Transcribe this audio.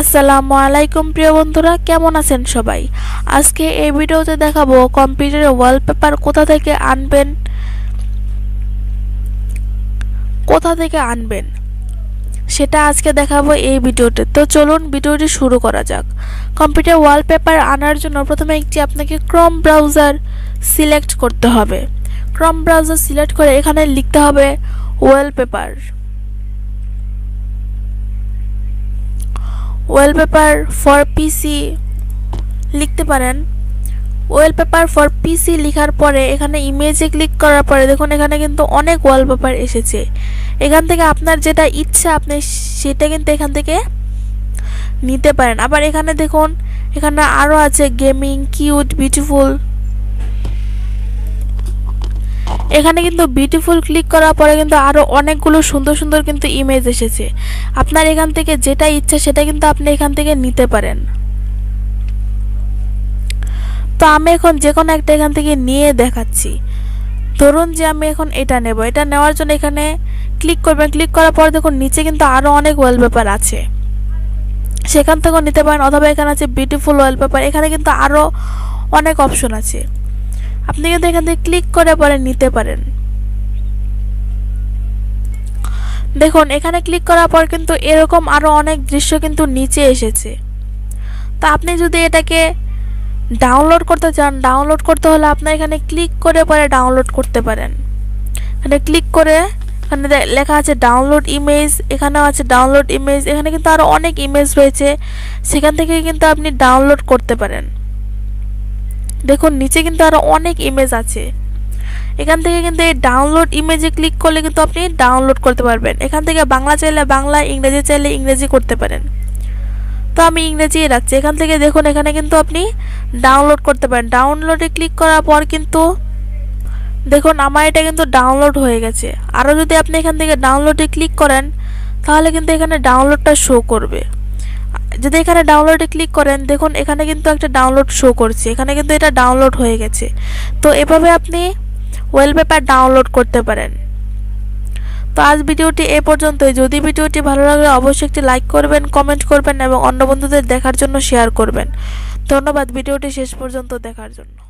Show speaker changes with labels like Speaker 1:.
Speaker 1: আসসালামু আলাইকুম, প্রিয় বন্ধুরা, কেমন আছেন সবাই? আজকে এই ভিডিওতে দেখাবো কম্পিউটারে ওয়ালপেপার কোথা থেকে আনবেন? কোথা থেকে আনবেন? সেটা আজকে দেখাবো এই ভিডিওতে। তো চলুন ভিডিওটি শুরু করা যাক। কম্পিউটার ওয়ালপেপার আনার জন্য প্রথমে একটি আপনাকে ক্রম ব্রাউজার সিলেক্ট করতে হবে। ক্রম ব্রাউজার সিলেক্ট করে এখানে লিখতে হবে ওয়ালপেপার ওয়েলপেপার ফর পিসি লিখতে পারেন। ওয়ালপেপার ফর পিসি লেখার পরে এখানে ইমেজে ক্লিক করার পরে দেখুন এখানে কিন্তু অনেক ওয়ালপেপার এসেছে। এখান থেকে আপনার যেটা ইচ্ছা আপনি সেটা কিন্তু এখান থেকে নিতে পারেন। আবার এখানে দেখুন, এখানে আরও আছে গেমিং কিউট বিউটিফুল এখানে কিন্তু বিউটিফুল ক্লিক করার পরে কিন্তু আরও অনেকগুলো সুন্দর সুন্দর কিন্তু ইমেজ এসেছে। আপনার এখান থেকে যেটা ইচ্ছা সেটা কিন্তু আপনি এখান থেকে নিতে পারেন। তো আমি এখন যে কোনো একটা এখান থেকে নিয়ে দেখাচ্ছি। ধরুন যে আমি এখন এটা নেব। এটা নেওয়ার জন্য এখানে ক্লিক করবেন। ক্লিক করার পর দেখুন নিচে কিন্তু আরও অনেক ওয়ালপেপার আছে। সেখান থেকেও নিতে পারেন অথবা এখানে আছে বিউটিফুল ওয়ালপেপার এখানে কিন্তু আরও অনেক অপশন আছে। আপনি কিন্তু এখান থেকে ক্লিক করে পরে নিতে পারেন। দেখুন, এখানে ক্লিক করার পর কিন্তু এরকম আরও অনেক দৃশ্য কিন্তু নিচে এসেছে। তো আপনি যদি এটাকে ডাউনলোড করতে চান ডাউনলোড করতে হলে আপনার এখানে ক্লিক করে পরে ডাউনলোড করতে পারেন। এখানে ক্লিক করে এখানে লেখা আছে ডাউনলোড ইমেজ এখানেও আছে ডাউনলোড ইমেজ এখানে কিন্তু আরও অনেক ইমেজ রয়েছে। সেখান থেকে কিন্তু আপনি ডাউনলোড করতে পারেন। দেখুন, নিচে কিন্তু আরও অনেক ইমেজ আছে। এখান থেকে কিন্তু এই ডাউনলোড ইমেজে ক্লিক করলে কিন্তু আপনি ডাউনলোড করতে পারবেন। এখান থেকে বাংলা চাইলে বাংলা, ইংরেজি চাইলে ইংরেজি করতে পারেন। তো আমি ইংরেজি রাখছি। এখান থেকে দেখুন, এখানে কিন্তু আপনি ডাউনলোড করতে পারেন। ডাউনলোডে ক্লিক করার পর কিন্তু দেখুন, আমার এটা কিন্তু ডাউনলোড হয়ে গেছে। আরও যদি আপনি এখান থেকে ডাউনলোডে ক্লিক করেন, তাহলে কিন্তু এখানে ডাউনলোডটা শো করবে। যদি এখানে ডাউনলোডে ক্লিক করেন, দেখুন এখানে কিন্তু একটা ডাউনলোড শো করছে। এখানে কিন্তু এটা ডাউনলোড হয়ে গেছে। তো এভাবে আপনি ওয়েলপেপার ডাউনলোড করতে পারেন। তো আজ ভিডিওটি এ পর্যন্তই। যদি ভিডিওটি ভালো লাগলে অবশ্যই একটি লাইক করবেন কমেন্ট করবেন এবং অন্য বন্ধুদের দেখার জন্য শেয়ার করবেন। ধন্যবাদ। ভিডিওটি শেষ পর্যন্ত দেখার জন্য।